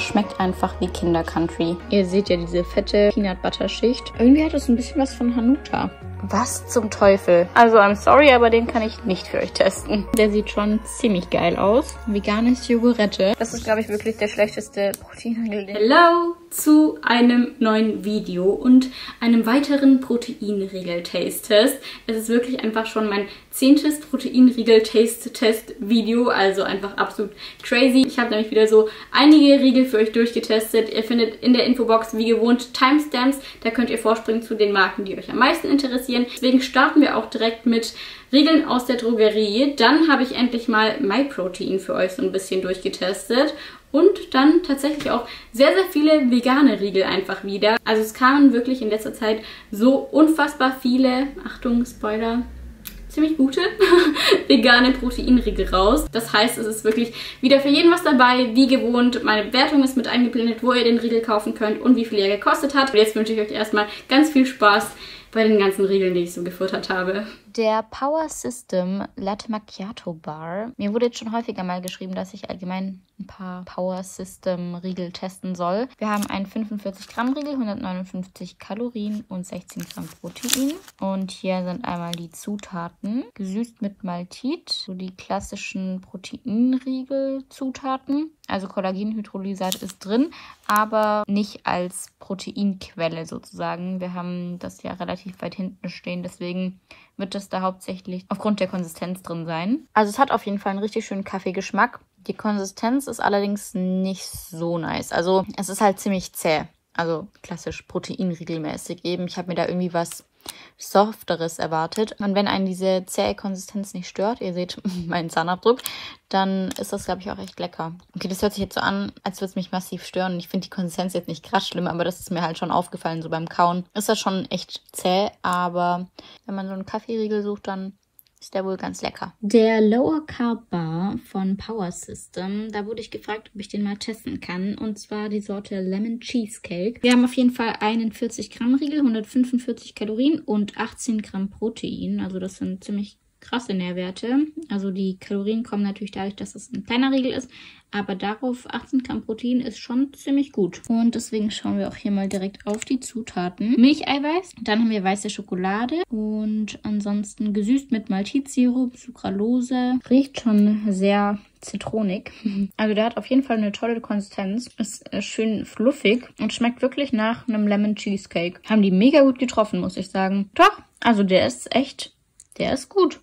es schmeckt einfach wie Kinder-Country. Ihr seht ja diese fette Peanut Butter Schicht. Irgendwie hat es ein bisschen was von Hanuta. Was zum Teufel? Also, I'm sorry, aber den kann ich nicht für euch testen. Der sieht schon ziemlich geil aus. Veganes Jogurette. Das ist, glaube ich, wirklich der schlechteste Proteinriegel. Hello zu einem neuen Video und einem weiteren Proteinriegel-Taste-Test. Es ist wirklich einfach schon mein zehntes Proteinriegel-Taste-Test-Video, also einfach absolut crazy. Ich habe nämlich wieder so einige Riegel für euch durchgetestet. Ihr findet in der Infobox wie gewohnt Timestamps. Da könnt ihr vorspringen zu den Marken, die euch am meisten interessieren. Deswegen starten wir auch direkt mit Riegeln aus der Drogerie. Dann habe ich endlich mal MyProtein für euch so ein bisschen durchgetestet und dann tatsächlich auch sehr, sehr viele vegane Riegel einfach wieder. Also es kamen wirklich in letzter Zeit so unfassbar viele, Achtung, Spoiler, ziemlich gute vegane Proteinriegel raus. Das heißt, es ist wirklich wieder für jeden was dabei, wie gewohnt. Meine Bewertung ist mit eingeblendet, wo ihr den Riegel kaufen könnt und wie viel er gekostet hat. Und jetzt wünsche ich euch erstmal ganz viel Spaß bei den ganzen Regeln, die ich so gefuttert habe. Der Power System Latte Macchiato Bar. Mir wurde jetzt schon häufiger mal geschrieben, dass ich allgemein ein paar Power System Riegel testen soll. Wir haben einen 45 Gramm Riegel, 159 Kalorien und 16 Gramm Protein. Und hier sind einmal die Zutaten. Gesüßt mit Maltit, so die klassischen Proteinriegel-Zutaten. Also Kollagenhydrolysat ist drin, aber nicht als Proteinquelle sozusagen. Wir haben das ja relativ weit hinten stehen, deswegen wird das da hauptsächlich aufgrund der Konsistenz drin sein. Also es hat auf jeden Fall einen richtig schönen Kaffeegeschmack. Die Konsistenz ist allerdings nicht so nice. Also es ist halt ziemlich zäh. Also klassisch proteinriegelmäßig eben. Ich habe mir da irgendwie was Softeres erwartet. Und wenn einen diese zähe Konsistenz nicht stört, ihr seht meinen Zahnabdruck, dann ist das, glaube ich, auch echt lecker. Okay, das hört sich jetzt so an, als würde es mich massiv stören. Ich finde die Konsistenz jetzt nicht krass schlimm, aber das ist mir halt schon aufgefallen, so beim Kauen. Ist das schon echt zäh, aber wenn man so einen Kaffeeriegel sucht, dann ist der wohl ganz lecker. Der Lower Carb Bar von Power System, da wurde ich gefragt, ob ich den mal testen kann. Und zwar die Sorte Lemon Cheesecake. Wir haben auf jeden Fall einen 40 Gramm Riegel, 145 Kalorien und 18 Gramm Protein. Also das sind ziemlich krasse Nährwerte. Also die Kalorien kommen natürlich dadurch, dass es ein kleiner Riegel ist. Aber darauf 18 Gramm Protein ist schon ziemlich gut. Und deswegen schauen wir auch hier mal direkt auf die Zutaten. Milcheiweiß, dann haben wir weiße Schokolade und ansonsten gesüßt mit Maltitssirup, Sucralose. Riecht schon sehr zitronig. Also der hat auf jeden Fall eine tolle Konsistenz. Ist äh, schön fluffig und schmeckt wirklich nach einem Lemon Cheesecake. Haben die mega gut getroffen, muss ich sagen. Doch, also der ist echt, der ist gut.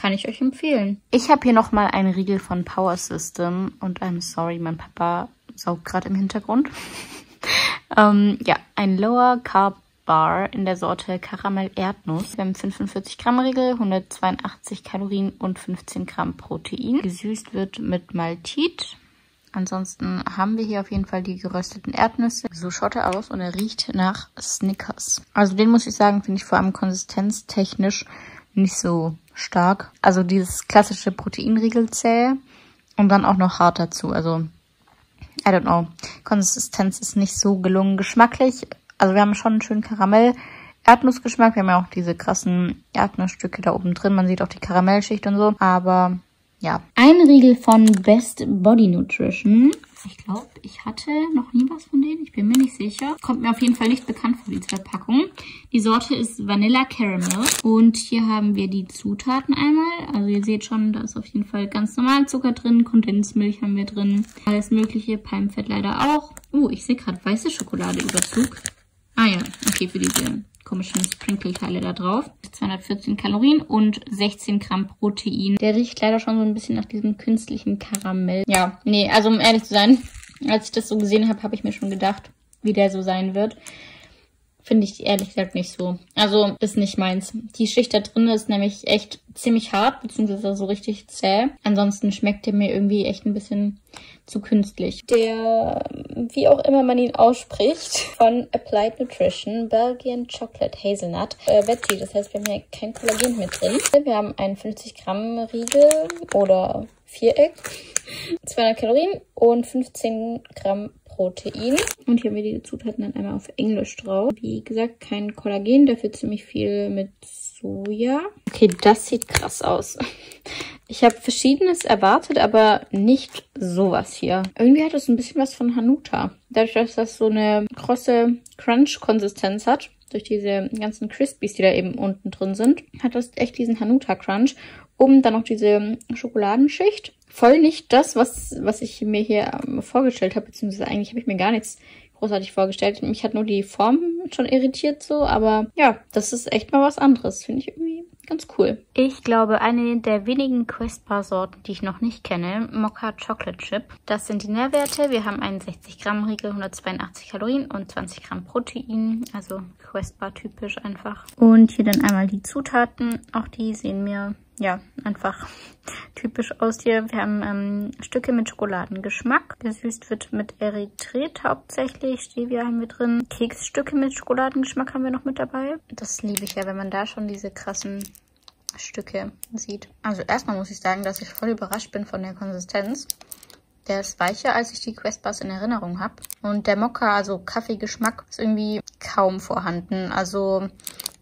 Kann ich euch empfehlen. Ich habe hier nochmal einen Riegel von Power System und I'm sorry, mein Papa saugt gerade im Hintergrund. ähm, ja, ein Lower Carb Bar in der Sorte Karamell Erdnuss. Wir haben 45 Gramm Riegel, 182 Kalorien und 15 Gramm Protein. Gesüßt wird mit Maltit. Ansonsten haben wir hier auf jeden Fall die gerösteten Erdnüsse. So schaut er aus und er riecht nach Snickers. Also den muss ich sagen, finde ich vor allem konsistenztechnisch nicht so stark. Also dieses klassische Proteinriegelzäh und dann auch noch hart dazu. Also, I don't know. Konsistenz ist nicht so gelungen. Geschmacklich, also wir haben schon einen schönen Karamell. Erdnussgeschmack, wir haben ja auch diese krassen Erdnussstücke da oben drin. Man sieht auch die Karamellschicht und so. Aber ja. Ein Riegel von Best Body Nutrition. Ich glaube, ich hatte noch nie was von denen. Ich bin mir nicht sicher. Kommt mir auf jeden Fall nicht bekannt vor, die Verpackung. Die Sorte ist Vanilla Caramel. Und hier haben wir die Zutaten einmal. Also ihr seht schon, da ist auf jeden Fall ganz normal Zucker drin. Kondensmilch haben wir drin. Alles mögliche. Palmfett leider auch. Oh, ich sehe gerade weiße Schokoladeüberzug. Ah ja, okay, für diese komischen Sprinkle-Teile da drauf. 214 Kalorien und 16 Gramm Protein. Der riecht leider schon so ein bisschen nach diesem künstlichen Karamell. Ja, nee, also um ehrlich zu sein, als ich das so gesehen habe, habe ich mir schon gedacht, wie der so sein wird. Finde ich ehrlich gesagt nicht so. Also ist nicht meins. Die Schicht da drin ist nämlich echt ziemlich hart, beziehungsweise so richtig zäh. Ansonsten schmeckt der mir irgendwie echt ein bisschen zu künstlich. Der, wie auch immer man ihn ausspricht, von Applied Nutrition, Belgian Chocolate Hazelnut, äh, Veggie. Das heißt, wir haben hier kein Kollagen mit drin. Wir haben einen 50 Gramm Riegel oder Viereck, 200 Kalorien und 15 Gramm Protein. Und hier haben wir die Zutaten dann einmal auf Englisch drauf. Wie gesagt, kein Kollagen, dafür ziemlich viel mit Soja. Okay, das sieht krass aus. Ich habe Verschiedenes erwartet, aber nicht sowas hier. Irgendwie hat es ein bisschen was von Hanuta. Dadurch, dass das so eine krosse Crunch-Konsistenz hat, durch diese ganzen Crispies, die da eben unten drin sind, hat das echt diesen Hanuta-Crunch. Oben dann noch diese Schokoladenschicht. Voll nicht das, was, was ich mir hier ähm, vorgestellt habe, beziehungsweise eigentlich habe ich mir gar nichts großartig vorgestellt. Mich hat nur die Form schon irritiert so, aber ja, das ist echt mal was anderes. Finde ich irgendwie ganz cool. Ich glaube, eine der wenigen Questbar-Sorten, die ich noch nicht kenne, Mokka Chocolate Chip. Das sind die Nährwerte. Wir haben einen 60 Gramm Riegel, 182 Kalorien und 20 Gramm Protein. Also Questbar typisch einfach. Und hier dann einmal die Zutaten. Auch die sehen mir ja, einfach typisch aus hier. Wir haben ähm, Stücke mit Schokoladengeschmack. Gesüßt wird mit Erythrit hauptsächlich. Stevia haben wir drin. Keksstücke mit Schokoladengeschmack haben wir noch mit dabei. Das liebe ich ja, wenn man da schon diese krassen Stücke sieht. Also erstmal muss ich sagen, dass ich voll überrascht bin von der Konsistenz. Der ist weicher, als ich die Questbars in Erinnerung habe. Und der Mokka, also Kaffeegeschmack, ist irgendwie kaum vorhanden. Also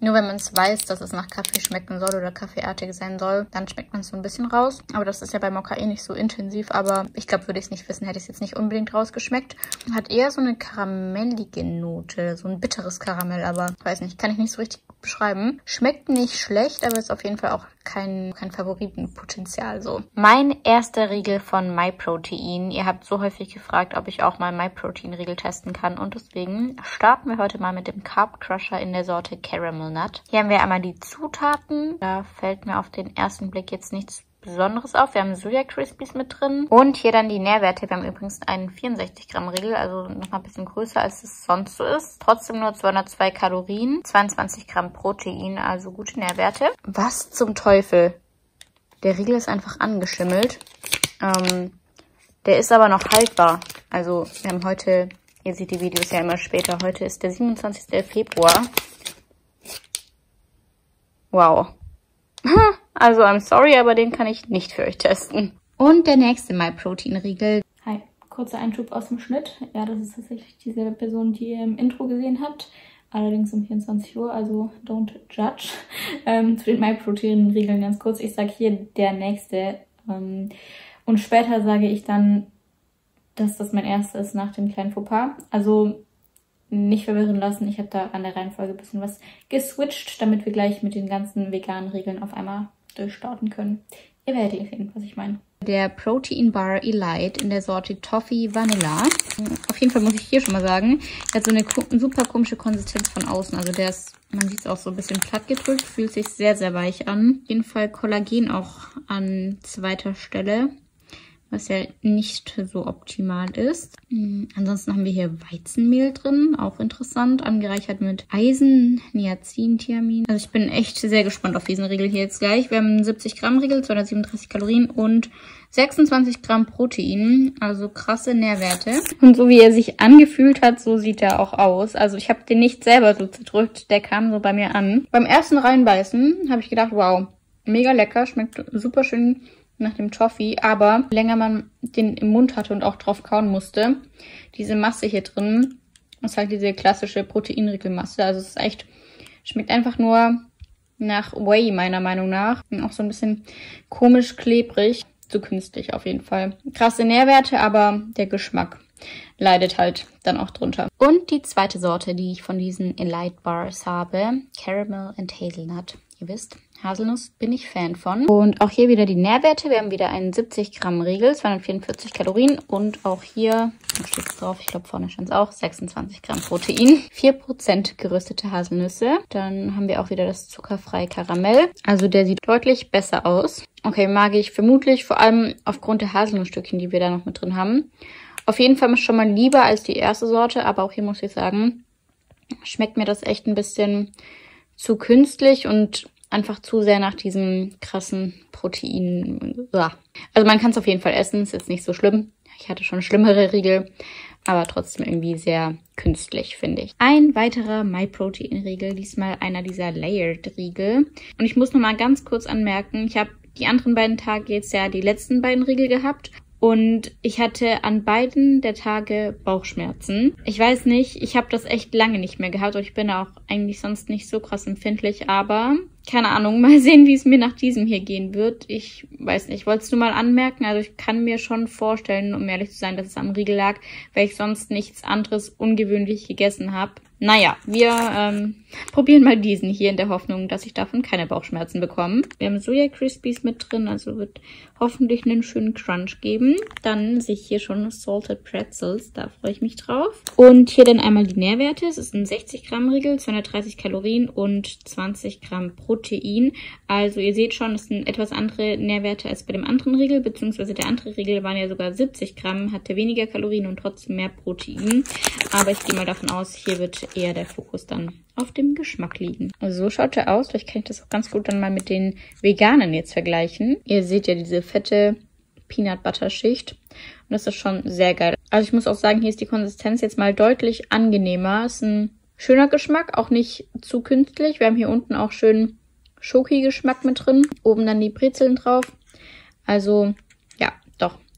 nur wenn man es weiß, dass es nach Kaffee schmecken soll oder kaffeeartig sein soll, dann schmeckt man es so ein bisschen raus. Aber das ist ja bei Mokka eh nicht so intensiv. Aber ich glaube, würde ich es nicht wissen, hätte ich es jetzt nicht unbedingt rausgeschmeckt. Hat eher so eine karamellige Note, so ein bitteres Karamell, aber weiß nicht, kann ich nicht so richtig beschreiben. Schmeckt nicht schlecht, aber ist auf jeden Fall auch kein, kein Favoritenpotenzial so. Mein erster Riegel von MyProtein. Ihr habt so häufig gefragt, ob ich auch mal MyProtein-Riegel testen kann und deswegen starten wir heute mal mit dem Carb Crusher in der Sorte Caramel Nut. Hier haben wir einmal die Zutaten. Da fällt mir auf den ersten Blick jetzt nichts Besonderes auf. Wir haben Soja Crispies mit drin. Und hier dann die Nährwerte. Wir haben übrigens einen 64 Gramm Riegel, also noch mal ein bisschen größer, als es sonst so ist. Trotzdem nur 202 Kalorien, 22 Gramm Protein, also gute Nährwerte. Was zum Teufel? Der Riegel ist einfach angeschimmelt. Ähm, der ist aber noch haltbar. Also wir haben heute, ihr seht die Videos ja immer später, heute ist der 27. Februar. Wow. Also I'm sorry, aber den kann ich nicht für euch testen. Und der nächste MyProtein-Riegel. Hi, kurzer Einschub aus dem Schnitt. Ja, das ist tatsächlich dieselbe Person, die ihr im Intro gesehen habt. Allerdings um 24 Uhr, also don't judge. Ähm, zu den MyProtein-Riegeln ganz kurz. Ich sage hier der nächste. Ähm, und später sage ich dann, dass das mein erster ist nach dem kleinen Fauxpas. Also nicht verwirren lassen. Ich habe da an der Reihenfolge ein bisschen was geswitcht, damit wir gleich mit den ganzen veganen Regeln auf einmal durchstarten können. Ihr werdet eh sehen, was ich meine. Der Protein Bar Elite in der Sorte Toffee Vanilla. Auf jeden Fall muss ich hier schon mal sagen, er hat so eine super komische Konsistenz von außen. Also der ist, man sieht es auch so ein bisschen platt gedrückt, fühlt sich sehr, sehr weich an. Auf jeden Fall Kollagen auch an zweiter Stelle was ja nicht so optimal ist. Mhm. Ansonsten haben wir hier Weizenmehl drin, auch interessant, angereichert mit Eisen, Niacin, Thiamin. Also ich bin echt sehr gespannt auf diesen Riegel hier jetzt gleich. Wir haben einen 70 Gramm Riegel, 237 Kalorien und 26 Gramm Protein, also krasse Nährwerte. Und so wie er sich angefühlt hat, so sieht er auch aus. Also ich habe den nicht selber so zerdrückt, der kam so bei mir an. Beim ersten reinbeißen habe ich gedacht, wow, mega lecker, schmeckt super schön nach dem Toffee, aber länger man den im Mund hatte und auch drauf kauen musste, diese Masse hier drin ist halt diese klassische Proteinriegelmasse. Also es ist echt, schmeckt einfach nur nach Whey meiner Meinung nach. Und auch so ein bisschen komisch klebrig, zu künstlich auf jeden Fall. Krasse Nährwerte, aber der Geschmack leidet halt dann auch drunter. Und die zweite Sorte, die ich von diesen Elite Bars habe, Caramel and Hazelnut. Ihr wisst, Haselnuss bin ich Fan von. Und auch hier wieder die Nährwerte. Wir haben wieder einen 70 Gramm Riegel, 244 Kalorien und auch hier, steht drauf, ich glaube vorne stand es auch, 26 Gramm Protein, 4% geröstete Haselnüsse. Dann haben wir auch wieder das zuckerfreie Karamell. Also der sieht deutlich besser aus. Okay, mag ich vermutlich, vor allem aufgrund der Haselnussstückchen, die wir da noch mit drin haben. Auf jeden Fall schon mal lieber als die erste Sorte, aber auch hier muss ich sagen, schmeckt mir das echt ein bisschen zu künstlich und einfach zu sehr nach diesem krassen Protein. Also man kann es auf jeden Fall essen, ist jetzt nicht so schlimm. Ich hatte schon schlimmere Riegel, aber trotzdem irgendwie sehr künstlich, finde ich. Ein weiterer MyProtein-Riegel, diesmal einer dieser Layered-Riegel. Und ich muss noch mal ganz kurz anmerken, ich habe die anderen beiden Tage jetzt ja die letzten beiden Riegel gehabt und ich hatte an beiden der Tage Bauchschmerzen. Ich weiß nicht, ich habe das echt lange nicht mehr gehabt und ich bin auch eigentlich sonst nicht so krass empfindlich, aber keine Ahnung, mal sehen, wie es mir nach diesem hier gehen wird. Ich weiß nicht, ich wollte es nur mal anmerken. Also ich kann mir schon vorstellen, um ehrlich zu sein, dass es am Riegel lag, weil ich sonst nichts anderes ungewöhnlich gegessen habe. Naja, wir ähm, probieren mal diesen hier in der Hoffnung, dass ich davon keine Bauchschmerzen bekomme. Wir haben Soja Crispies mit drin, also wird hoffentlich einen schönen Crunch geben. Dann sehe ich hier schon Salted Pretzels, da freue ich mich drauf. Und hier dann einmal die Nährwerte. Es ist ein 60 Gramm Riegel, 230 Kalorien und 20 Gramm Protein. Also ihr seht schon, es sind etwas andere Nährwerte als bei dem anderen Riegel, beziehungsweise der andere Riegel waren ja sogar 70 Gramm, hatte weniger Kalorien und trotzdem mehr Protein. Aber ich gehe mal davon aus, hier wird eher der Fokus dann auf dem Geschmack liegen. Also so schaut er aus. Vielleicht kann ich das auch ganz gut dann mal mit den veganen jetzt vergleichen. Ihr seht ja diese fette Peanut Butter Schicht. Und das ist schon sehr geil. Also ich muss auch sagen, hier ist die Konsistenz jetzt mal deutlich angenehmer. Ist ein schöner Geschmack, auch nicht zu künstlich. Wir haben hier unten auch schön Schoki-Geschmack mit drin. Oben dann die Brezeln drauf. Also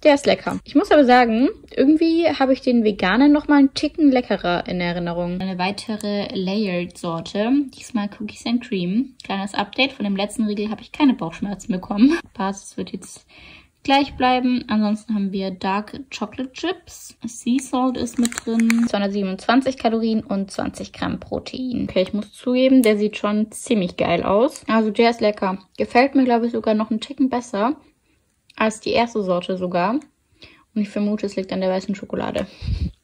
der ist lecker. Ich muss aber sagen, irgendwie habe ich den veganen noch mal einen Ticken leckerer in Erinnerung. Eine weitere Layered-Sorte. Diesmal Cookies and Cream. Kleines Update. Von dem letzten Riegel habe ich keine Bauchschmerzen bekommen. Basis wird jetzt gleich bleiben. Ansonsten haben wir Dark Chocolate Chips. Sea Salt ist mit drin. 227 Kalorien und 20 Gramm Protein. Okay, ich muss zugeben, der sieht schon ziemlich geil aus. Also der ist lecker. Gefällt mir, glaube ich, sogar noch einen Ticken besser als die erste Sorte sogar. Und ich vermute, es liegt an der weißen Schokolade.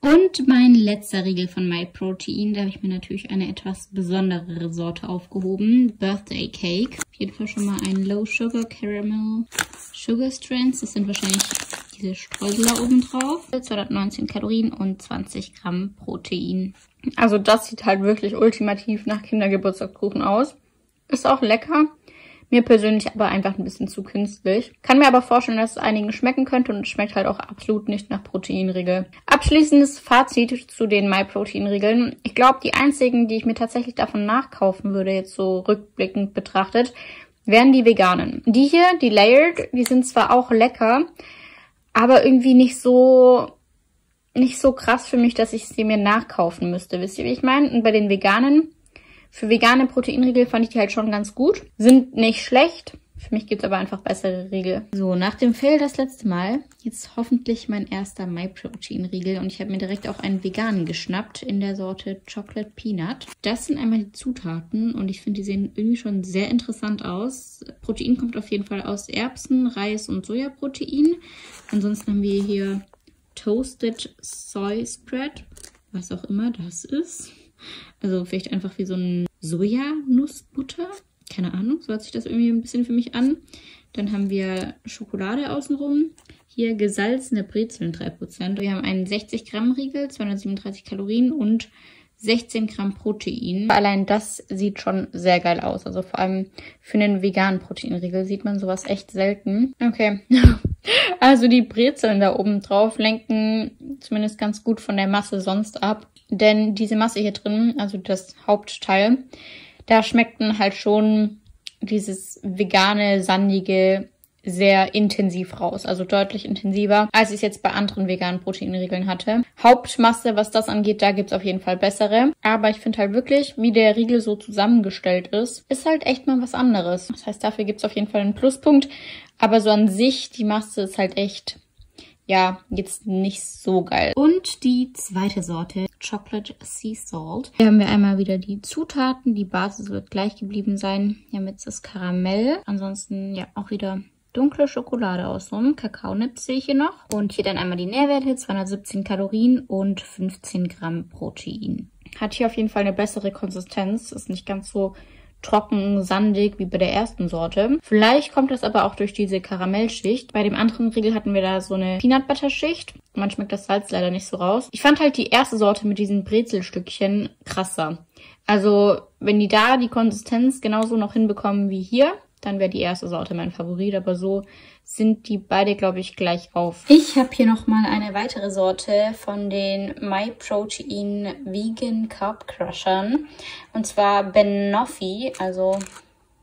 Und mein letzter Riegel von MyProtein, da habe ich mir natürlich eine etwas besonderere Sorte aufgehoben. Birthday Cake. Auf jeden Fall schon mal ein Low Sugar Caramel Sugar Strands. Das sind wahrscheinlich diese Streusel da oben drauf. 219 Kalorien und 20 Gramm Protein. Also das sieht halt wirklich ultimativ nach Kindergeburtstagskuchen aus. Ist auch lecker. Mir persönlich aber einfach ein bisschen zu künstlich. Kann mir aber vorstellen, dass es einigen schmecken könnte und schmeckt halt auch absolut nicht nach Proteinriegel. Abschließendes Fazit zu den MyProtein-Riegeln. Ich glaube, die einzigen, die ich mir tatsächlich davon nachkaufen würde, jetzt so rückblickend betrachtet, wären die veganen. Die hier, die Layered, die sind zwar auch lecker, aber irgendwie nicht so nicht so krass für mich, dass ich sie mir nachkaufen müsste. Wisst ihr, wie ich meine? Und bei den veganen für vegane Proteinriegel fand ich die halt schon ganz gut. Sind nicht schlecht. Für mich gibt es aber einfach bessere Riegel. So, nach dem Fail das letzte Mal. Jetzt hoffentlich mein erster MyProtein-Riegel. Und ich habe mir direkt auch einen veganen geschnappt in der Sorte Chocolate Peanut. Das sind einmal die Zutaten und ich finde, die sehen irgendwie schon sehr interessant aus. Protein kommt auf jeden Fall aus Erbsen, Reis und Sojaprotein. Ansonsten haben wir hier Toasted Soy Spread, was auch immer das ist. Also vielleicht einfach wie so ein Sojanussbutter. Keine Ahnung, so hört sich das irgendwie ein bisschen für mich an. Dann haben wir Schokolade außenrum. Hier gesalzene Brezeln 3%. Wir haben einen 60 Gramm Riegel, 237 Kalorien und 16 Gramm Protein. Allein das sieht schon sehr geil aus. Also vor allem für einen veganen Proteinriegel sieht man sowas echt selten. Okay. also die Brezeln da oben drauf lenken zumindest ganz gut von der Masse sonst ab. Denn diese Masse hier drin, also das Hauptteil, da schmeckten halt schon dieses vegane, sandige sehr intensiv raus, also deutlich intensiver, als ich es jetzt bei anderen veganen Proteinriegeln hatte. Hauptmasse, was das angeht, da gibt's auf jeden Fall bessere. Aber ich finde halt wirklich, wie der Riegel so zusammengestellt ist, ist halt echt mal was anderes. Das heißt, dafür gibt's auf jeden Fall einen Pluspunkt. Aber so an sich, die Masse ist halt echt ja, jetzt nicht so geil. Und die zweite Sorte, Chocolate Sea Salt. Hier haben wir einmal wieder die Zutaten. Die Basis wird gleich geblieben sein. Hier mit das Karamell. Ansonsten ja auch wieder dunkle Schokolade außenrum. Kakaonips sehe ich hier noch. Und hier dann einmal die Nährwerte. 217 Kalorien und 15 Gramm Protein. Hat hier auf jeden Fall eine bessere Konsistenz. Ist nicht ganz so trocken, sandig wie bei der ersten Sorte. Vielleicht kommt das aber auch durch diese Karamellschicht. Bei dem anderen Riegel hatten wir da so eine Peanut Butter Schicht. Man schmeckt das Salz leider nicht so raus. Ich fand halt die erste Sorte mit diesen Brezelstückchen krasser. Also, wenn die da die Konsistenz genauso noch hinbekommen wie hier, dann wäre die erste Sorte mein Favorit. Aber so sind die beide, glaube ich, gleich auf. Ich habe hier nochmal eine weitere Sorte von den My Protein Vegan Carb Crushern. Und zwar Banoffee, also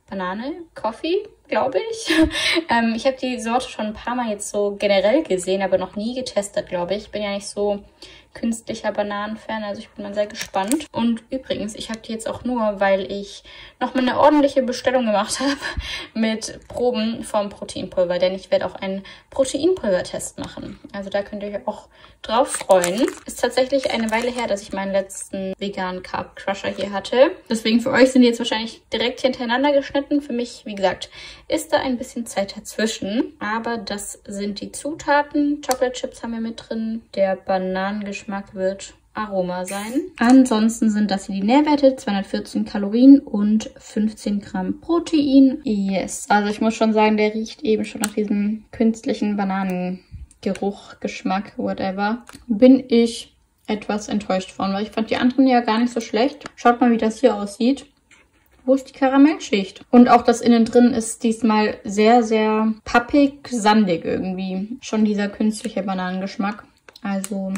Banane, Coffee, glaube ich. ähm, ich habe die Sorte schon ein paar Mal jetzt so generell gesehen, aber noch nie getestet, glaube ich. Ich bin ja nicht so künstlicher Bananen-Fan. Also ich bin mal sehr gespannt. Und übrigens, ich habe die jetzt auch nur, weil ich noch mal eine ordentliche Bestellung gemacht habe mit Proben vom Proteinpulver. Denn ich werde auch einen Proteinpulver-Test machen. Also da könnt ihr euch auch drauf freuen. Ist tatsächlich eine Weile her, dass ich meinen letzten veganen Carb Crusher hier hatte. Deswegen für euch sind die jetzt wahrscheinlich direkt hintereinander geschnitten. Für mich, wie gesagt, ist da ein bisschen Zeit dazwischen. Aber das sind die Zutaten. Chocolate Chips haben wir mit drin. Der Bananengeschmack wird Aroma sein. Ansonsten sind das hier die Nährwerte, 214 Kalorien und 15 Gramm Protein. Yes, also ich muss schon sagen, der riecht eben schon nach diesem künstlichen Bananengeruch, Geschmack, whatever. Bin ich etwas enttäuscht von, weil ich fand die anderen ja gar nicht so schlecht. Schaut mal, wie das hier aussieht. Wo ist die Karamellschicht? Und auch das innen drin ist diesmal sehr, sehr pappig, sandig irgendwie. Schon dieser künstliche Bananengeschmack. Also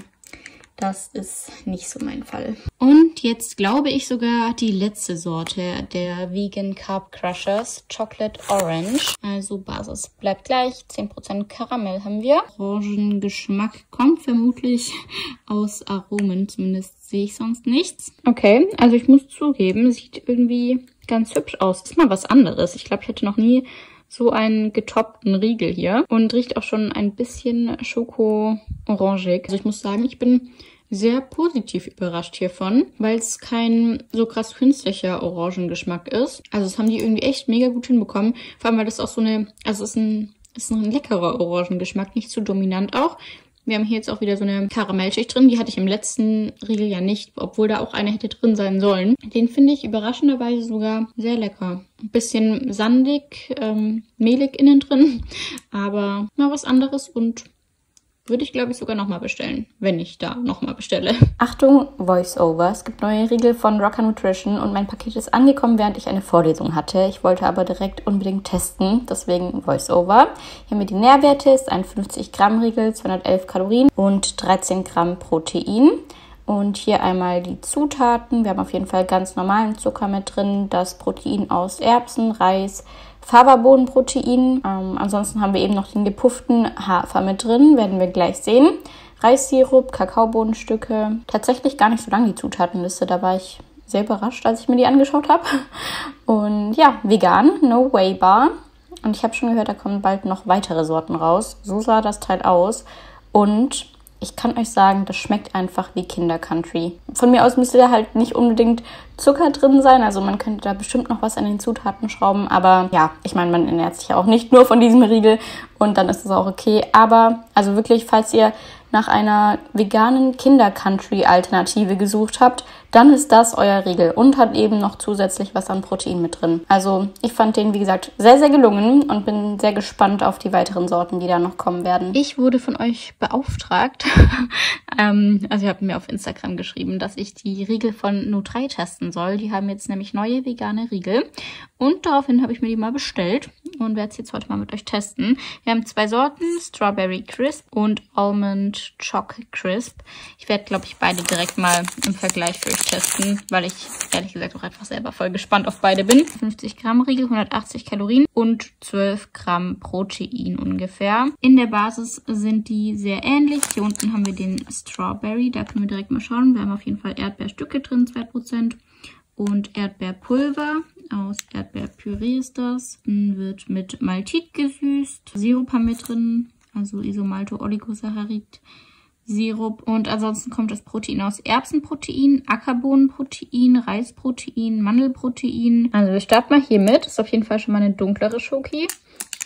das ist nicht so mein Fall. Und jetzt glaube ich sogar die letzte Sorte der Vegan Carb Crushers, Chocolate Orange. Also Basis bleibt gleich, 10% Karamell haben wir. Orangengeschmack kommt vermutlich aus Aromen, zumindest sehe ich sonst nichts. Okay, also ich muss zugeben, sieht irgendwie ganz hübsch aus. Ist mal was anderes. Ich glaube, ich hatte noch nie so einen getoppten Riegel hier und riecht auch schon ein bisschen schoko-orangig. Also ich muss sagen, ich bin sehr positiv überrascht hiervon, weil es kein so krass künstlicher Orangengeschmack ist. Also das haben die irgendwie echt mega gut hinbekommen. Vor allem, weil das auch so eine, also es ist ein, ist ein leckerer Orangengeschmack, nicht zu dominant auch. Wir haben hier jetzt auch wieder so eine Karamellschicht drin. Die hatte ich im letzten Riegel ja nicht, obwohl da auch eine hätte drin sein sollen. Den finde ich überraschenderweise sogar sehr lecker. Ein bisschen sandig, ähm, mehlig innen drin, aber mal was anderes und würde ich, glaube ich, sogar nochmal bestellen, wenn ich da nochmal bestelle. Achtung, Voice-Over. Es gibt neue Riegel von Rocker Nutrition und mein Paket ist angekommen, während ich eine Vorlesung hatte. Ich wollte aber direkt unbedingt testen, deswegen Voice-Over. Hier haben wir die Nährwerte, ist ein 50 Gramm Riegel, 211 Kalorien und 13 Gramm Protein. Und hier einmal die Zutaten. Wir haben auf jeden Fall ganz normalen Zucker mit drin, das Protein aus Erbsen, Reis, Faberbohnenprotein. Ähm, ansonsten haben wir eben noch den gepufften Hafer mit drin, werden wir gleich sehen. Reissirup, Kakaobohnenstücke. Tatsächlich gar nicht so lang die Zutatenliste, da war ich sehr überrascht, als ich mir die angeschaut habe. Und ja, vegan, no way bar. Und ich habe schon gehört, da kommen bald noch weitere Sorten raus. So sah das Teil aus. Und ich kann euch sagen, das schmeckt einfach wie Kinder-Country. Von mir aus müsste da halt nicht unbedingt Zucker drin sein. Also man könnte da bestimmt noch was an den Zutaten schrauben. Aber ja, ich meine, man ernährt sich ja auch nicht nur von diesem Riegel und dann ist es auch okay. Aber also wirklich, falls ihr nach einer veganen Kinder-Country-Alternative gesucht habt, dann ist das euer Riegel und hat eben noch zusätzlich was an Protein mit drin. Also ich fand den, wie gesagt, sehr, sehr gelungen und bin sehr gespannt auf die weiteren Sorten, die da noch kommen werden. Ich wurde von euch beauftragt, ähm, also ihr habt mir auf Instagram geschrieben, dass ich die Riegel von Nutri testen soll. Die haben jetzt nämlich neue vegane Riegel und daraufhin habe ich mir die mal bestellt und werde es jetzt heute mal mit euch testen. Wir haben zwei Sorten, Strawberry Crisp und Almond Choc Crisp. Ich werde, glaube ich, beide direkt mal im Vergleich für euch testen, weil ich ehrlich gesagt auch einfach selber voll gespannt auf beide bin. 50 Gramm Riegel, 180 Kalorien und 12 Gramm Protein ungefähr. In der Basis sind die sehr ähnlich. Hier unten haben wir den Strawberry, da können wir direkt mal schauen. Wir haben auf jeden Fall Erdbeerstücke drin, 2% und Erdbeerpulver. Aus Erdbeerpüree ist das. Wird mit Maltit gesüßt. Sirup haben wir drin, also Isomalto-Oligosaccharid. Sirup und ansonsten kommt das Protein aus Erbsenprotein, Ackerbohnenprotein, Reisprotein, Mandelprotein. Also wir starten mal hiermit. Ist auf jeden Fall schon mal eine dunklere Schoki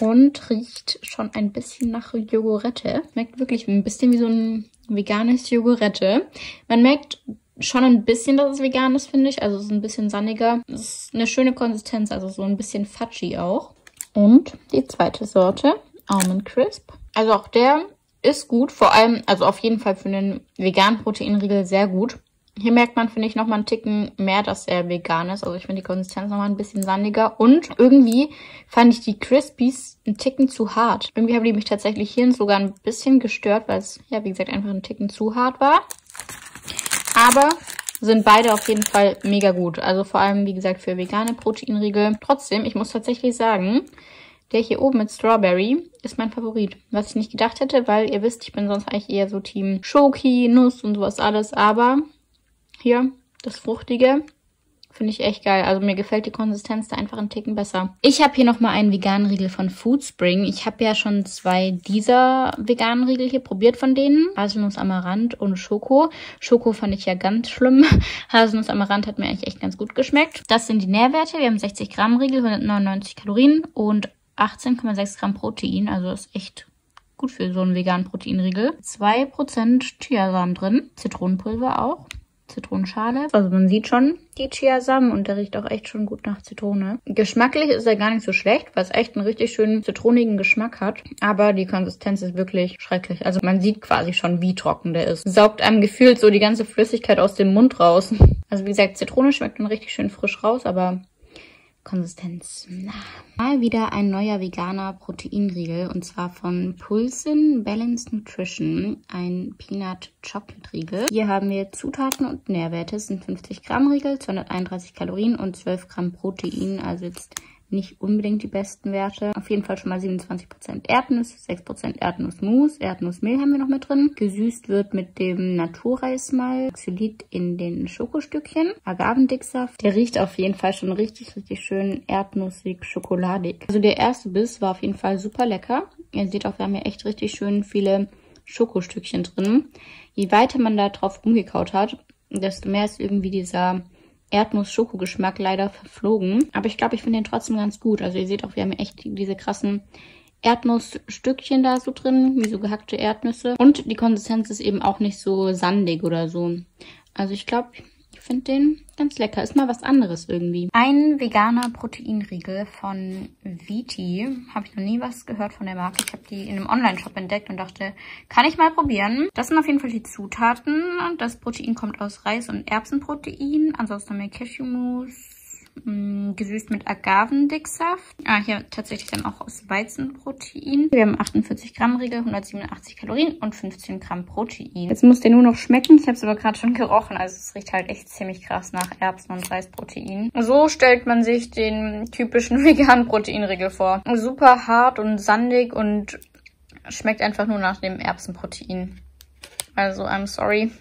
und riecht schon ein bisschen nach Jogurette. Schmeckt wirklich ein bisschen wie so ein veganes Jogurette. Man merkt schon ein bisschen, dass es vegan ist, finde ich. Also es ist ein bisschen sandiger. Es ist eine schöne Konsistenz, also so ein bisschen fudgy auch. Und die zweite Sorte, Almond Crisp. Also auch der ist gut, vor allem, also auf jeden Fall für einen veganen Proteinriegel sehr gut. Hier merkt man, finde ich, nochmal einen Ticken mehr, dass er vegan ist. Also ich finde die Konsistenz nochmal ein bisschen sandiger. Und irgendwie fand ich die Crispies einen Ticken zu hart. Irgendwie haben die mich tatsächlich hier sogar ein bisschen gestört, weil es, ja, wie gesagt, einfach ein Ticken zu hart war. Aber sind beide auf jeden Fall mega gut. Also vor allem, wie gesagt, für vegane Proteinriegel. Trotzdem, ich muss tatsächlich sagen, Der hier oben mit Strawberry ist mein Favorit. Was ich nicht gedacht hätte, weil ihr wisst, ich bin sonst eigentlich eher so Team Schoki, Nuss und sowas alles. Aber hier, das Fruchtige, Finde ich echt geil. Also mir gefällt die Konsistenz da einfach einen Ticken besser. Ich habe hier nochmal einen veganen Riegel von Foodspring. Ich habe ja schon zwei dieser veganen Riegel hier probiert von denen. Haselnuss Amaranth und Schoko. Schoko fand ich ja ganz schlimm. Haselnuss Amaranth hat mir eigentlich echt ganz gut geschmeckt. Das sind die Nährwerte. Wir haben 60 Gramm Riegel, 199 Kalorien und 18,6 Gramm Protein. Also ist echt gut für so einen veganen Proteinriegel. 2% Chiasamen drin. Zitronenpulver auch. Zitronenschale. Also man sieht schon die Chiasamen und der riecht auch echt schon gut nach Zitrone. Geschmacklich ist er gar nicht so schlecht, weil es echt einen richtig schönen zitronigen Geschmack hat. Aber die Konsistenz ist wirklich schrecklich. Also man sieht quasi schon, wie trocken der ist. Saugt einem gefühlt so die ganze Flüssigkeit aus dem Mund raus. Also wie gesagt, Zitrone schmeckt dann richtig schön frisch raus, aber Konsistenz. Mal wieder ein neuer veganer Proteinriegel und zwar von Pulsin Balanced Nutrition, ein Peanut Chocolate Riegel. Hier haben wir Zutaten und Nährwerte. Es sind 50 Gramm Riegel, 231 Kalorien und 12 Gramm Protein, also jetzt nicht unbedingt die besten Werte. Auf jeden Fall schon mal 27% Erdnüsse, 6% Erdnussmus, Erdnussmehl haben wir noch mit drin. Gesüßt wird mit dem Naturreismal, Xylit in den Schokostückchen, Agavendicksaft. Der riecht auf jeden Fall schon richtig, richtig schön erdnussig, schokoladig. Also der erste Biss war auf jeden Fall super lecker. Ihr seht auch, wir haben hier echt richtig schön viele Schokostückchen drin. Je weiter man da drauf rumgekaut hat, desto mehr ist irgendwie dieser Erdnuss-Schokogeschmack leider verflogen. Aber ich glaube, ich finde den trotzdem ganz gut. Also ihr seht auch, wir haben echt diese krassen Erdnussstückchen da so drin, wie so gehackte Erdnüsse. Und die Konsistenz ist eben auch nicht so sandig oder so. Also ich glaube, finde den ganz lecker. Ist mal was anderes irgendwie. Ein veganer Proteinriegel von Viti. Habe ich noch nie was gehört von der Marke. Ich habe die in einem Online-Shop entdeckt und dachte, kann ich mal probieren. Das sind auf jeden Fall die Zutaten. Das Protein kommt aus Reis- und Erbsenprotein. Ansonsten haben wir Cashewmus, mh, gesüßt mit Agavendicksaft. Ah, hier tatsächlich dann auch aus Weizenprotein. Wir haben 48 Gramm Riegel, 187 Kalorien und 15 Gramm Protein. Jetzt muss der nur noch schmecken. Ich habe es aber gerade schon gerochen. Also es riecht halt echt ziemlich krass nach Erbsen- und Reisprotein. So stellt man sich den typischen veganen Proteinriegel vor. Super hart und sandig und schmeckt einfach nur nach dem Erbsenprotein. Also, I'm sorry.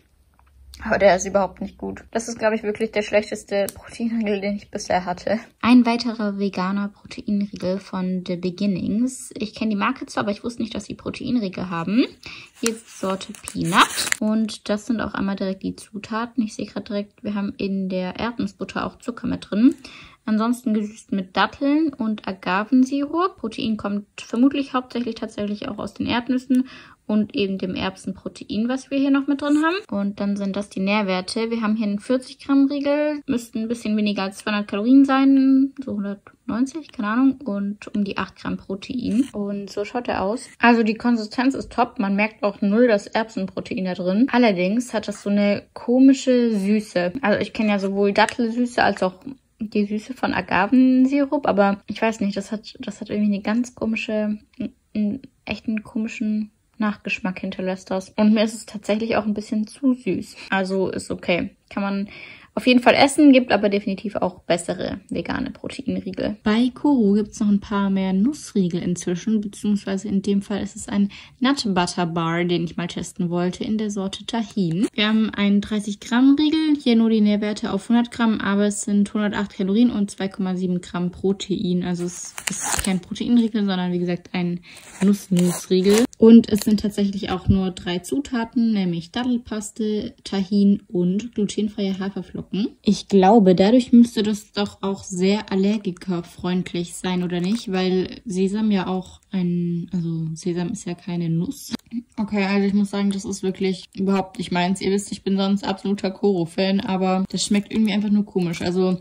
Aber der ist überhaupt nicht gut. Das ist, glaube ich, wirklich der schlechteste Proteinriegel, den ich bisher hatte. Ein weiterer veganer Proteinriegel von The Beginnings. Ich kenne die Marke zwar, aber ich wusste nicht, dass sie Proteinriegel haben. Hier ist Sorte Peanut. Und das sind auch einmal direkt die Zutaten. Ich sehe gerade direkt, wir haben in der Erdnussbutter auch Zucker mit drin. Ansonsten gesüßt mit Datteln und Agavensirup. Protein kommt vermutlich hauptsächlich tatsächlich auch aus den Erdnüssen und eben dem Erbsenprotein, was wir hier noch mit drin haben. Und dann sind das die Nährwerte. Wir haben hier einen 40 Gramm Riegel, müssten ein bisschen weniger als 200 Kalorien sein, so 190, keine Ahnung, und um die 8 Gramm Protein. Und so schaut er aus. Also die Konsistenz ist top, man merkt auch null das Erbsenprotein da drin. Allerdings hat das so eine komische Süße. Also ich kenne ja sowohl Dattelsüße als auch die Süße von Agavensirup, aber ich weiß nicht, das hat, das hat irgendwie eine ganz komische, einen echten komischen Nachgeschmack hinterlässt das. Und mir ist es tatsächlich auch ein bisschen zu süß. Also ist okay. Kann man auf jeden Fall essen, gibt aber definitiv auch bessere vegane Proteinriegel. Bei Koro gibt es noch ein paar mehr Nussriegel inzwischen, beziehungsweise in dem Fall ist es ein Nut Butter Bar, den ich mal testen wollte, in der Sorte Tahin. Wir haben einen 30 Gramm Riegel, hier nur die Nährwerte auf 100 Gramm, aber es sind 108 Kalorien und 2,7 Gramm Protein. Also es ist kein Proteinriegel, sondern wie gesagt ein Nussmusriegel. Und es sind tatsächlich auch nur drei Zutaten, nämlich Dattelpaste, Tahin und glutenfreie Haferflocken. Ich glaube, dadurch müsste das doch auch sehr allergikerfreundlich sein, oder nicht? Weil Sesam ja auch ein, also Sesam ist ja keine Nuss. Okay, also ich muss sagen, das ist wirklich überhaupt nicht meins. Ihr wisst, ich bin sonst absoluter Koro-Fan, aber das schmeckt irgendwie einfach nur komisch. Also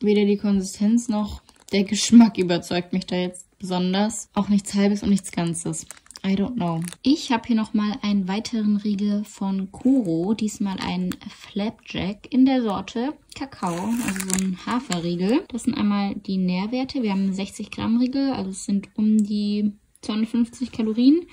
weder die Konsistenz noch der Geschmack überzeugt mich da jetzt besonders. Auch nichts Halbes und nichts Ganzes. I don't know. Ich habe hier nochmal einen weiteren Riegel von Koro. Diesmal ein Flapjack in der Sorte Kakao, also so ein Haferriegel. Das sind einmal die Nährwerte. Wir haben 60 Gramm Riegel, also es sind um die 250 Kalorien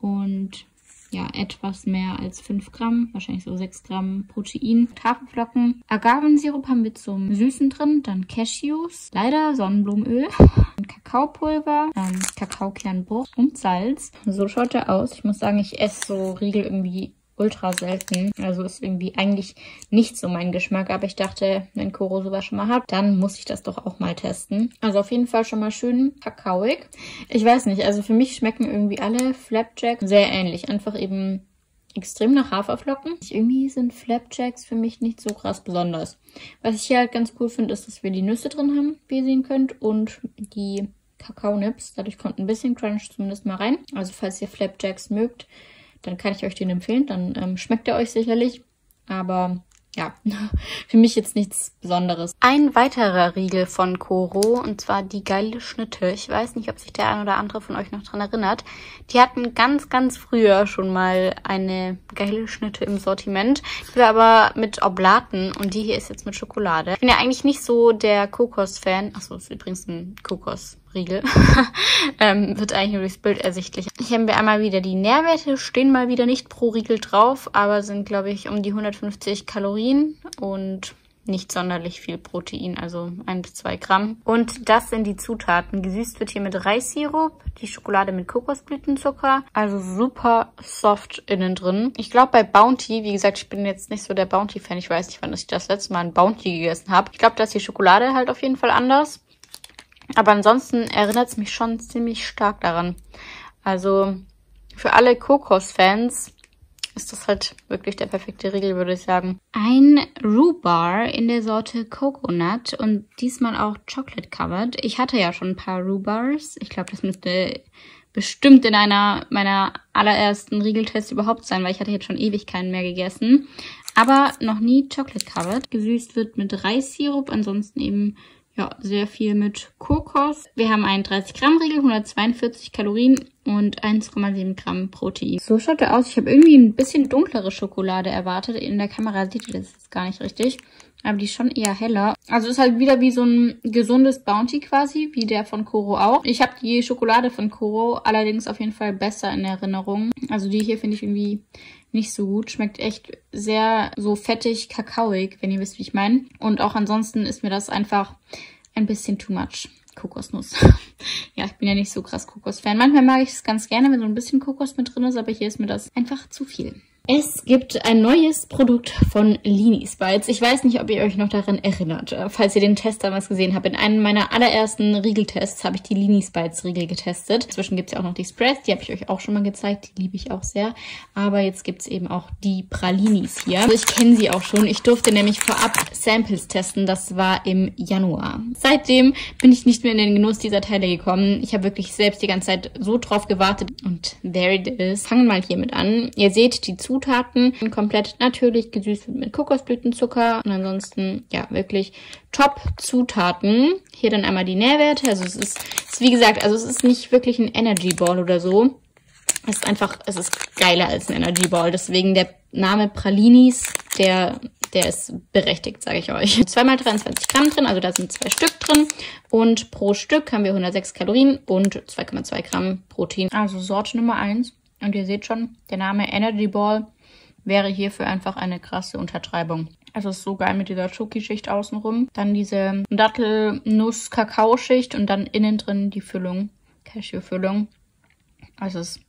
und ja etwas mehr als 5 Gramm, wahrscheinlich so 6 Gramm Protein. Haferflocken, Agavensirup haben wir zum Süßen drin, dann Cashews, leider Sonnenblumenöl, Kakaopulver, ähm, Kakaokernbruch und Salz. So schaut er aus. Ich muss sagen, ich esse so Riegel irgendwie ultra selten. Also ist irgendwie eigentlich nicht so mein Geschmack. Aber ich dachte, wenn Koro sowas schon mal hat, dann muss ich das doch auch mal testen. Also auf jeden Fall schon mal schön kakaoig. Ich weiß nicht, also für mich schmecken irgendwie alle Flapjack sehr ähnlich. Einfach eben extrem nach Haferflocken. Irgendwie sind Flapjacks für mich nicht so krass besonders. Was ich hier halt ganz cool finde, ist, dass wir die Nüsse drin haben, wie ihr sehen könnt, und die Kakaonips. Dadurch kommt ein bisschen Crunch zumindest mal rein. Also falls ihr Flapjacks mögt, dann kann ich euch den empfehlen. Dann ähm, schmeckt er euch sicherlich. Aber ja, für mich jetzt nichts Besonderes. Ein weiterer Riegel von Koro und zwar die geile Schnitte. Ich weiß nicht, ob sich der ein oder andere von euch noch dran erinnert. Die hatten ganz, ganz früher schon mal eine geile Schnitte im Sortiment. Die war aber mit Oblaten und die hier ist jetzt mit Schokolade. Ich bin ja eigentlich nicht so der Kokos-Fan. Achso, ist übrigens ein Kokos. Riegel. ähm, wird eigentlich nur durchs Bild ersichtlich. Hier haben wir einmal wieder die Nährwerte, stehen mal wieder nicht pro Riegel drauf, aber sind, glaube ich, um die 150 Kalorien und nicht sonderlich viel Protein, also ein bis zwei Gramm. Und das sind die Zutaten. Gesüßt wird hier mit Reissirup, die Schokolade mit Kokosblütenzucker, also super soft innen drin. Ich glaube bei Bounty, wie gesagt, ich bin jetzt nicht so der Bounty-Fan. Ich weiß nicht, wann ich das letzte Mal ein Bounty gegessen habe. Ich glaube, da ist die Schokolade halt auf jeden Fall anders. Aber ansonsten erinnert es mich schon ziemlich stark daran. Also für alle Kokos-Fans ist das halt wirklich der perfekte Riegel, würde ich sagen. Ein Rhubar in der Sorte Coconut und diesmal auch Chocolate Covered. Ich hatte ja schon ein paar Rhubars. Ich glaube, das müsste bestimmt in einer meiner allerersten Riegeltests überhaupt sein, weil ich hatte jetzt schon ewig keinen mehr gegessen. Aber noch nie Chocolate Covered. Gesüßt wird mit Reissirup, ansonsten eben ja, sehr viel mit Kokos. Wir haben einen 30 Gramm Riegel, 142 Kalorien und 1,7 Gramm Protein. So schaut er aus. Ich habe irgendwie ein bisschen dunklere Schokolade erwartet. In der Kamera sieht ihr das jetzt gar nicht richtig. Aber die ist schon eher heller. Also ist halt wieder wie so ein gesundes Bounty quasi, wie der von Koro auch. Ich habe die Schokolade von Koro allerdings auf jeden Fall besser in Erinnerung. Also die hier finde ich irgendwie nicht so gut. Schmeckt echt sehr so fettig, kakaoig, wenn ihr wisst, wie ich meine. Und auch ansonsten ist mir das einfach ein bisschen too much. Kokosnuss. ja, ich bin ja nicht so krass Kokos-Fan. Manchmal mag ich es ganz gerne, wenn so ein bisschen Kokos mit drin ist, aber hier ist mir das einfach zu viel. Es gibt ein neues Produkt von Lini Spites. Ich weiß nicht, ob ihr euch noch daran erinnert. Falls ihr den Test damals gesehen habt, in einem meiner allerersten Riegeltests habe ich die Lini Spites Riegel getestet. Inzwischen gibt es ja auch noch die Spreads, die habe ich euch auch schon mal gezeigt. Die liebe ich auch sehr. Aber jetzt gibt es eben auch die Pralinis hier. Also ich kenne sie auch schon. Ich durfte nämlich vorab Samples testen. Das war im Januar. Seitdem bin ich nicht mehr in den Genuss dieser Teile gekommen. Ich habe wirklich selbst die ganze Zeit so drauf gewartet. Und there it is. Fangen wir mal hiermit an. Ihr seht die Zutaten Zutaten. Komplett natürlich gesüßt mit Kokosblütenzucker und ansonsten ja wirklich top Zutaten. Hier dann einmal die Nährwerte. Also es ist, ist wie gesagt, also es ist nicht wirklich ein Energy Ball oder so. Es ist einfach, es ist geiler als ein Energy Ball. Deswegen der Name Pralinis, der der ist berechtigt, sage ich euch. Zweimal 23 Gramm drin, also da sind zwei Stück drin. Und pro Stück haben wir 106 Kalorien und 2,2 Gramm Protein. Also Sorte Nummer 1. Und ihr seht schon, der Name Energy Ball wäre hierfür einfach eine krasse Untertreibung. Es ist so geil mit dieser Schoki-Schicht außenrum. Dann diese Dattel-Nuss-Kakao-Schicht und dann innen drin die Füllung, Cashew-Füllung. Es ist,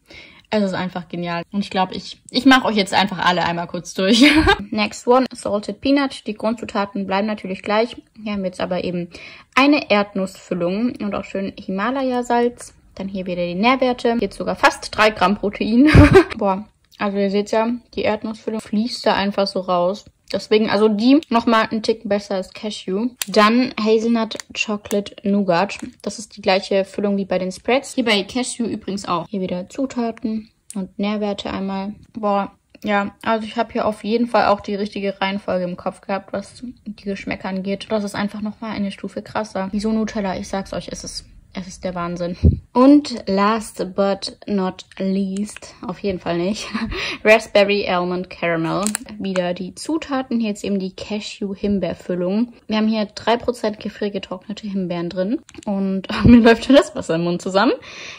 es ist einfach genial. Und ich glaube, ich, ich mache euch jetzt einfach alle einmal kurz durch. Next one, Salted Peanut. Die Grundzutaten bleiben natürlich gleich. Hier haben wir jetzt aber eben eine Erdnussfüllung und auch schön Himalaya-Salz. Dann hier wieder die Nährwerte. Jetzt sogar fast 3 Gramm Protein. Boah, also ihr seht ja, die Erdnussfüllung fließt da einfach so raus. Deswegen, also die nochmal einen Tick besser als Cashew. Dann Hazelnut Chocolate Nougat. Das ist die gleiche Füllung wie bei den Spreads. Hier bei Cashew übrigens auch. Hier wieder Zutaten und Nährwerte einmal. Boah, ja, also ich habe hier auf jeden Fall auch die richtige Reihenfolge im Kopf gehabt, was die Geschmäcker angeht. Das ist einfach nochmal eine Stufe krasser. Wieso Nutella? Ich sag's euch, es ist ist der Wahnsinn. Und last but not least, auf jeden Fall nicht, Raspberry Almond Caramel. Wieder die Zutaten, hier jetzt eben die Cashew-Himbeerfüllung. Wir haben hier 3% gefriergetrocknete Himbeeren drin und mir läuft schon das Wasser im Mund zusammen.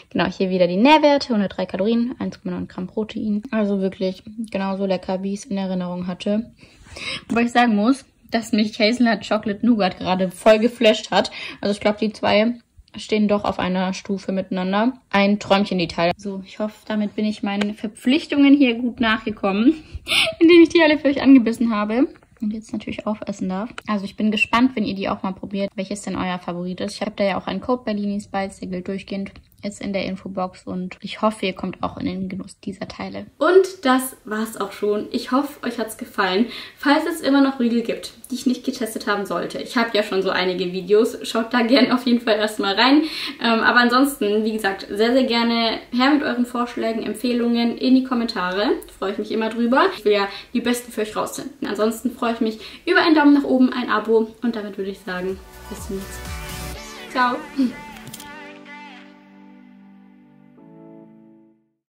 Genau, hier wieder die Nährwerte, 103 Kalorien, 1,9 Gramm Protein. Also wirklich genauso lecker, wie ich es in Erinnerung hatte. Wobei ich sagen muss, dass mich Hazelnut Chocolate Nougat gerade voll geflasht hat. Also ich glaube, die zwei stehen doch auf einer Stufe miteinander. Ein Träumchen die Teile. So, ich hoffe, damit bin ich meinen Verpflichtungen hier gut nachgekommen, indem ich die alle für euch angebissen habe. Und jetzt natürlich aufessen darf. Also ich bin gespannt, wenn ihr die auch mal probiert, welches denn euer Favorit ist. Ich habe da ja auch einen Code bei Linis Bites, der gilt durchgehend ist in der Infobox und ich hoffe, ihr kommt auch in den Genuss dieser Teile. Und das war's auch schon. Ich hoffe, euch hat's gefallen. Falls es immer noch Riegel gibt, die ich nicht getestet haben sollte. Ich habe ja schon so einige Videos. Schaut da gerne auf jeden Fall erstmal rein. Ähm, aber ansonsten, wie gesagt, sehr, sehr gerne her mit euren Vorschlägen, Empfehlungen in die Kommentare. Freue ich mich immer drüber. Ich will ja die besten für euch rausfinden. Ansonsten freue ich mich über einen Daumen nach oben, ein Abo und damit würde ich sagen, bis zum nächsten Mal. Ciao!